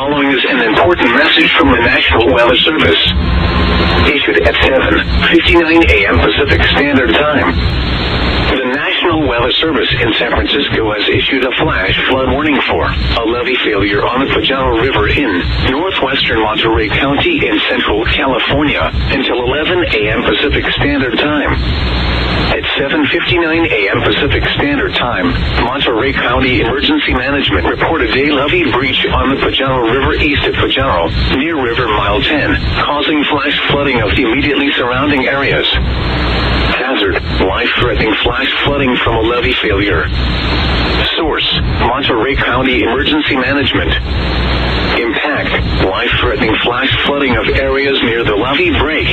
following is an important message from the National Weather Service. Issued at 7.59 a.m. Pacific Standard Time. The National Weather Service in San Francisco has issued a flash flood warning for a levee failure on the Pajaro River in northwestern Monterey County in central California until 11 a.m. Pacific Standard Time. At 7.59 a.m. Pacific Standard Time, Monterey County Emergency Management reported a levee breach on the Pajaro River east of Pajaro, near River Mile 10, causing flash flooding of the immediately surrounding areas. Hazard, life-threatening flash flooding from a levee failure. Source, Monterey County Emergency Management. Impact, life-threatening flash flooding of areas near the levee break.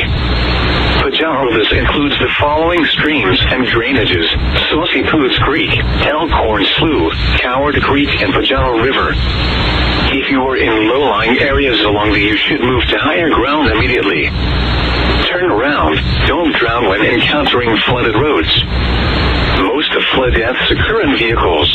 Pajaro, this includes the following streams and drainages. Salsipuedes Creek, Elkhorn Slough, Coward Creek, and Pajaro River. If you are in low-lying areas along the, you should move to higher ground immediately. Turn around. Don't drown when encountering flooded roads. Most of flood deaths occur in vehicles.